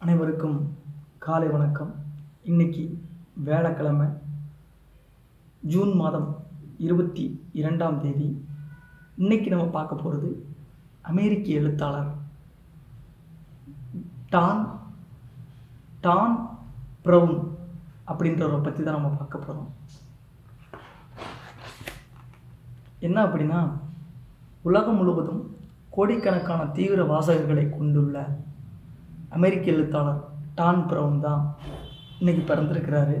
அனைவருக்கும் காலை வணக்கம். இன்னைக்கு வேலைக்கிழமை ஜூன் மாதம் இருபத்தி இரண்டாம் தேதி. இன்னைக்கு நம்ம பார்க்க போகிறது அமெரிக்க எழுத்தாளர் டான் டான் ப்ரவுன் அப்படின்றவரை பற்றி தான் நம்ம பார்க்க போகிறோம் என்ன அப்படின்னா உலகம் முழுவதும் கோடிக்கணக்கான தீவிர வாசகர்களை கொண்டுள்ள அமெரிக்க எழுத்தாளர் டான் ப்ரௌன் தான் இன்னைக்கு பிறந்திருக்கிறாரு.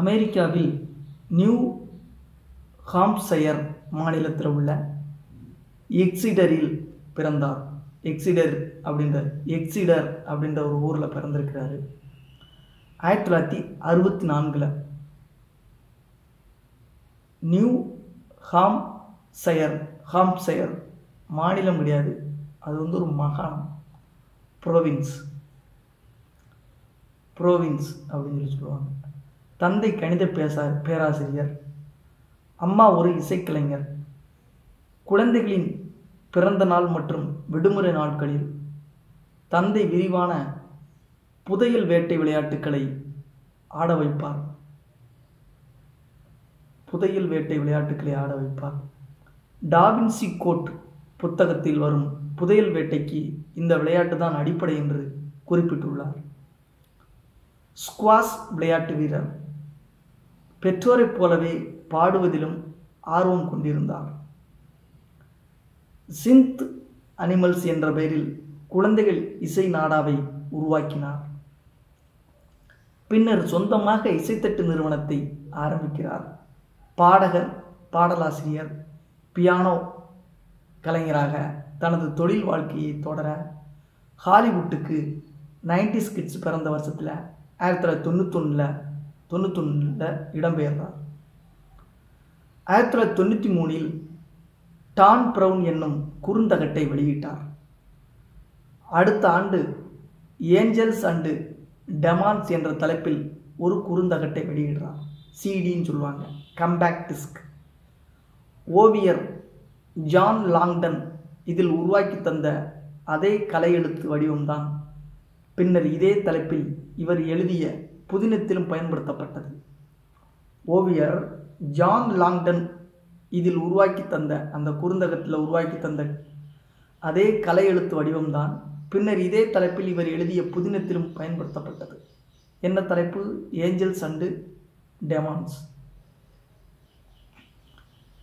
அமெரிக்காவில் நியூ ஹாம்சயர் மாநிலத்தில் உள்ள எக்ஸிடரில் பிறந்தார். எக்ஸிடர் அப்படின்ற எக்ஸிடர் அப்படின்ற ஒரு ஊரில் பிறந்திருக்கிறாரு. ஆயிரத்தி தொள்ளாயிரத்தி அறுபத்தி நான்கில் நியூ ஹாம்சயர் ஹாம்சயர் மாநிலம் கிடையாது. அது வந்து ஒரு மகாணம். ப்ரோவின்ஸ் ப்ரோவின்ஸ் அப்படின்னு சொல்லி சொல்லுவாங்க. தந்தை கணித பேசா பேராசிரியர். அம்மா ஒரு இசைக்கலைஞர். குழந்தைகளின் பிறந்த நாள் மற்றும் விடுமுறை நாட்களில் தந்தை விரிவான புதையல் வேட்டை விளையாட்டுகளை ஆட வைப்பார். புதையல் வேட்டை விளையாட்டுகளை ஆட வைப்பார். டாவின்சி கோட் புத்தகத்தில் வரும் புதையல் வேட்டைக்கு இந்த விளையாட்டு தான் அடிப்படை என்று குறிப்பிட்டுள்ளார். ஸ்குவாஷ் விளையாட்டு வீரர் பெற்றோரைப் போலவே பாடுவதிலும் ஆர்வம் கொண்டிருந்தார். சிந்த் அனிமல்ஸ் என்ற பெயரில் குழந்தைகள் இசை நாடாவை உருவாக்கினார். பின்னர் சொந்தமாக இசைத்தட்டு நிறுவனத்தை ஆரம்பிக்கிறார். பாடகர் பாடலாசிரியர் பியானோ கலைஞராக தனது தொழில் வாழ்க்கையை தொடர ஹாலிவுட்டுக்கு நைன்டி ஸ்கிட்ஸ் பிறந்த வருஷத்தில் ஆயிரத்தி தொள்ளாயிரத்தி தொண்ணூத்தொன்னில் தொண்ணூத்தொன்னில் இடம்பெயர்ந்தார். ஆயிரத்தி தொள்ளாயிரத்தி தொண்ணூற்றி மூணில் டான் ப்ரவுன் என்னும் குறுந்தகட்டை வெளியிட்டார். அடுத்த ஆண்டு ஏஞ்சல்ஸ் அண்டு டெமான்ஸ் என்ற தலைப்பில் ஒரு குறுந்தகட்டை வெளியிடுறார். சிடின்னு சொல்லுவாங்க. Compact disc. ஓவியர் ஜான் லாங்டன் இதில் உருவாக்கி தந்த அதே கலையெழுத்து வடிவம்தான். பின்னர் இதே தலைப்பில் இவர் எழுதிய புதினத்திலும் பயன்படுத்தப்பட்டது. ஓவியர் ஜான் லாங்டன் இதில் உருவாக்கி தந்த அந்த குறுந்தகத்தில் உருவாக்கி தந்த அதே கலை எழுத்து வடிவம்தான். பின்னர் இதே தலைப்பில் இவர் எழுதிய புதினத்திலும் பயன்படுத்தப்பட்டது. என்ன தலைப்பு? Angels and Demons.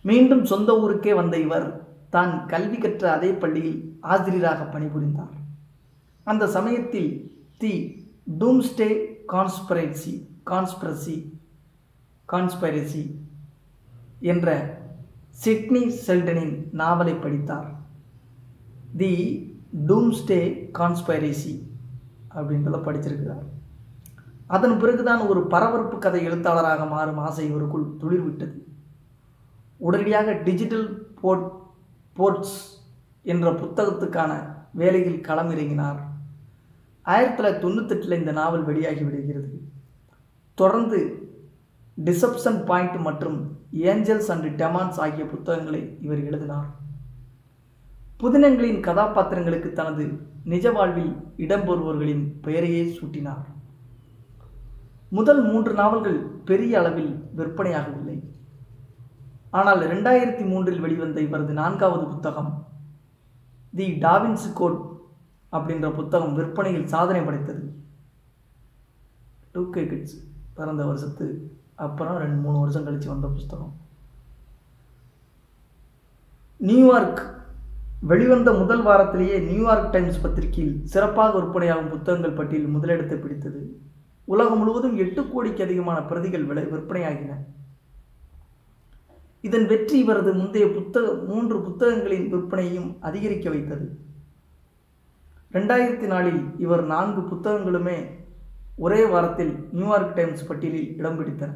மீண்டும் சொந்த ஊருக்கே வந்த இவர் தான் கல்வி கற்ற அதே பள்ளியில் ஆசிரியராக பணிபுரிந்தார். அந்த சமயத்தில் the doomsday conspiracy conspiracy conspiracy என்ற சிட்னி செல்டனின் நாவலை படித்தார். தி டூம்ஸ்டே கான்ஸ்பைரசி அப்படின்றத படிச்சிருக்கிறார் அதன் பிறகுதான் ஒரு பரபரப்பு கதை எழுத்தாளராக மாறும் ஆசை இவருக்குள் துளிர்விட்டது. உடனடியாக டிஜிட்டல் போர்ட் போர்ட்ஸ் என்ற புத்தகத்துக்கான வேலையில் களமிறங்கினார். ஆயிரத்தி தொள்ளாயிரத்தி தொண்ணூத்தெட்டில் இந்த நாவல் வெளியாகி விடுகிறது. தொடர்ந்து டிசப்ஷன் பாயிண்ட் மற்றும் ஏஞ்சல்ஸ் அண்ட் டெமான்ஸ் ஆகிய புத்தகங்களை இவர் எழுதினார். புதினங்களின் கதாபாத்திரங்களுக்கு தனது நிஜ வாழ்வில் இடம்பெறுபவர்களின் பெயரையே சூட்டினார். முதல் மூன்று நாவல்கள் பெரிய அளவில் விற்பனையாகவில்லை ஆனால் ரெண்டாயிரத்தி மூன்றில் வெளிவந்த இவரது நான்காவது புத்தகம் தி டாவின்ஸ் கோட் அப்படின்ற புத்தகம் விற்பனையில் சாதனை படைத்தது. டூ கே கிட்ஸ் பிறந்த வருஷத்து அப்புறம் ரெண்டு மூணு வருஷம் கழித்து வந்த புஸ்தகம் நியூயார்க் வெளிவந்த முதல் வாரத்திலேயே நியூயார்க் டைம்ஸ் பத்திரிகையில் சிறப்பாக விற்பனையாகும் புத்தகங்கள் பட்டியல் முதலிடத்தை பிடித்தது. உலகம் முழுவதும் எட்டு கோடிக்கு அதிகமான பிரதிகள் விலை விற்பனையாகின. இதன் வெற்றி இவரது முந்தைய புத்தக மூன்று புத்தகங்களின் விற்பனையும் அதிகரிக்க வைத்தது. ரெண்டாயிரத்தி நாலில் இவர் நான்கு புத்தகங்களுமே ஒரே வாரத்தில் நியூயார்க் டைம்ஸ் பட்டியலில் இடம் பிடித்தன.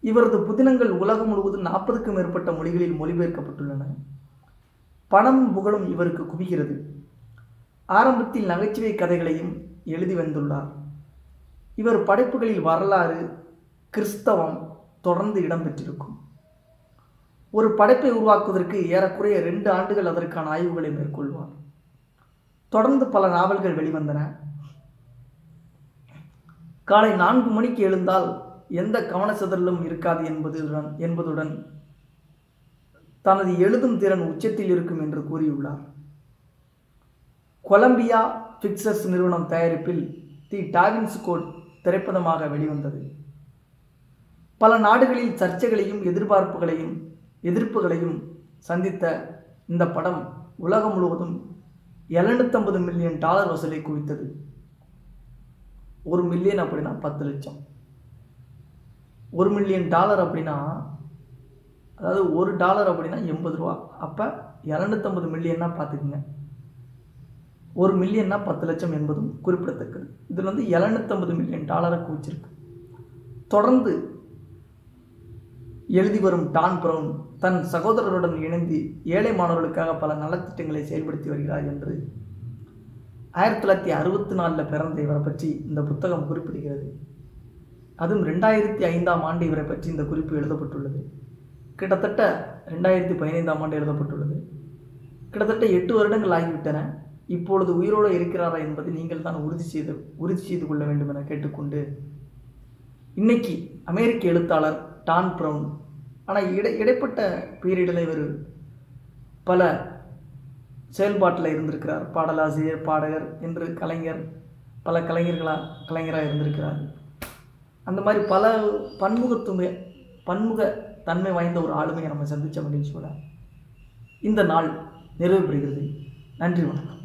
இவரது புதினங்கள் உலகம் முழுவதும் நாற்பதுக்கும் மேற்பட்ட மொழிகளில் மொழிபெயர்க்கப்பட்டுள்ளன. பணம் புகழும் இவருக்கு குவிகிறது. ஆரம்பத்தில் நகைச்சுவை கதைகளையும் எழுதி வந்துள்ளார். இவர் படைப்புகளில் வரலாறு கிறிஸ்தவம் தொடர்ந்து இடம்பெற்றிருக்கும் ஒரு படைப்பை உருவாக்குவதற்கு ஏறக்குறைய ரெண்டு ஆண்டுகள் அதற்கான ஆய்வுகளை மேற்கொள்வார். தொடர்ந்து பல நாவல்கள் வெளிவந்தன. காலை நான்கு மணிக்கு எழுந்தால் எந்த கவனச்சிதறலும் இருக்காது என்பதுடன் என்பதுடன் தனது எழுதும் திறன் உச்சத்தில் இருக்கும் என்று கூறியுள்ளார். கொலம்பியா பிக்சர்ஸ் நிறுவனம் தயாரிப்பில் தி டாவின்ஸ் கோட் திரைப்படமாக வெளிவந்தது. பல நாடுகளில் சர்ச்சைகளையும் எதிர்பார்ப்புகளையும் எதிர்ப்புகளையும் சந்தித்த இந்த படம் உலகம் முழுவதும் எழுநூத்தம்பது மில்லியன் டாலர் வசூலை குவித்தது. ஒரு மில்லியன் அப்படின்னா பத்து லட்சம். ஒரு மில்லியன் டாலர் அப்படின்னா அதாவது ஒரு டாலர் அப்படின்னா எண்பது ரூபா. அப்போ இரநூத்தம்பது மில்லியன்னா பார்த்துக்குங்க ஒரு மில்லியன்னா பத்து லட்சம் என்பதும் குறிப்பிடத்தக்கது. இதில் வந்து இரநூத்தம்பது மில்லியன் டாலரை குவிச்சிருக்கு. தொடர்ந்து எழுதி வரும் டான் பிரவுன் தன் சகோதரருடன் இணைந்து ஏழை மாணவர்களுக்காக பல நலத்திட்டங்களை செயல்படுத்தி வருகிறார் என்று ஆயிரத்தி தொள்ளாயிரத்தி அறுபத்தி நாலில் பிறந்த இவரை பற்றி இந்த புத்தகம் குறிப்பிடுகிறது. அதுவும் ரெண்டாயிரத்தி ஐந்தாம் ஆண்டு இவரை பற்றி இந்த குறிப்பு எழுதப்பட்டுள்ளது. கிட்டத்தட்ட ரெண்டாயிரத்தி பதினைந்தாம் ஆண்டு எழுதப்பட்டுள்ளது. கிட்டத்தட்ட எட்டு வருடங்கள் ஆகிவிட்டன. இப்பொழுது உயிரோடு இருக்கிறாரா என்பதை நீங்கள் தான் உறுதி செய்து உறுதி செய்து கொள்ள வேண்டும் என கேட்டுக்கொண்டு இன்னைக்கு அமெரிக்க எழுத்தாளர் டான் ப்ரௌன். ஆனால் இடை இடைப்பட்ட பீரியடில் இவர் பல செயல்பாட்டில் இருந்திருக்கிறார். பாடலாசிரியர் பாடகர் என்று கலைஞர் பல கலைஞர்களாக கலைஞராக இருந்திருக்கிறார். அந்த மாதிரி பல பன்முகத்துமை பன்முக தன்மை வாய்ந்த ஒரு ஆளுமையை நம்ம சந்தித்த சொல்ல இந்த நாள் நிறைவு பெறுகிறது நன்றி வணக்கம்.